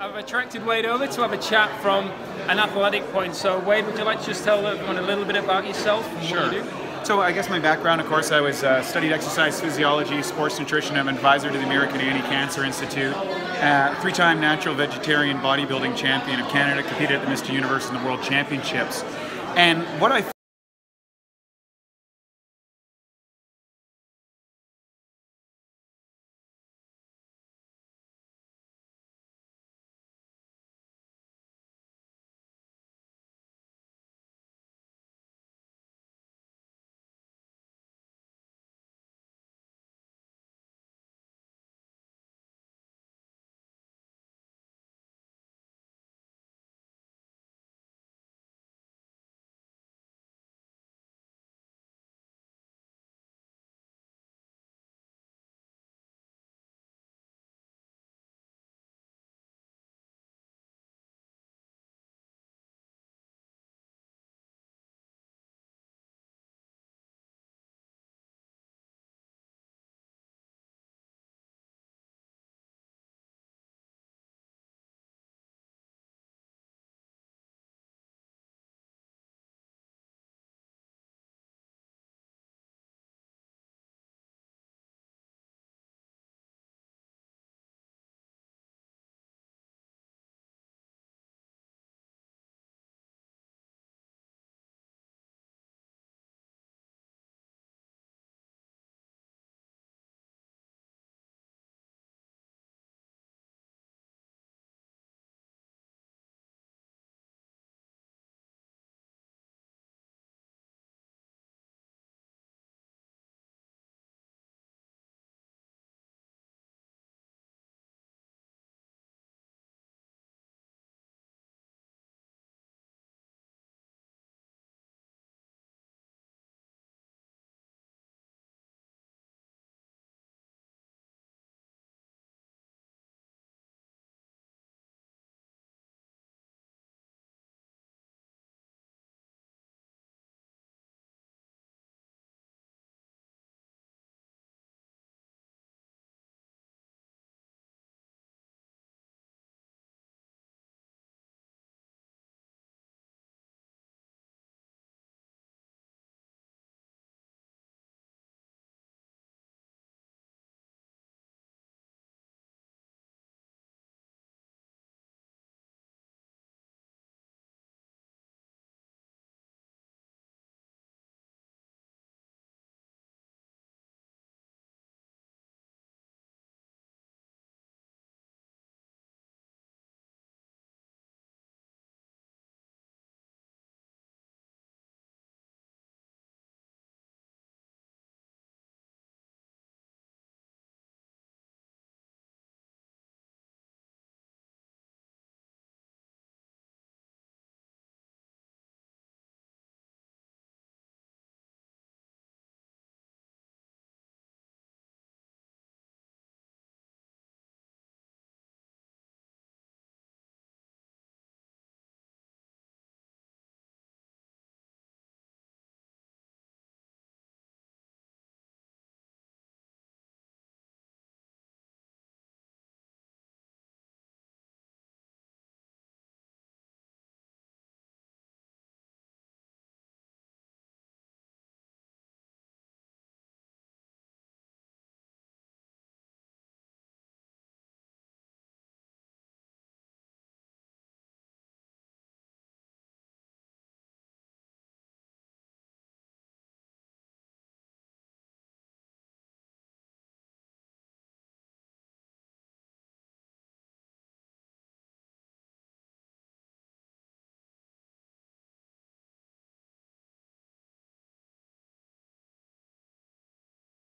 I've attracted Wade over to have a chat from an athletic point. So, Wade, would you like to just tell everyone a little bit about yourself sure. what you do? So I guess my background, of course, I was uh, studied exercise physiology, sports nutrition. I'm advisor to the American Anti-Cancer Institute. Uh, three-time natural vegetarian bodybuilding champion of Canada, competed at the Mr. Universe and the World Championships. And what I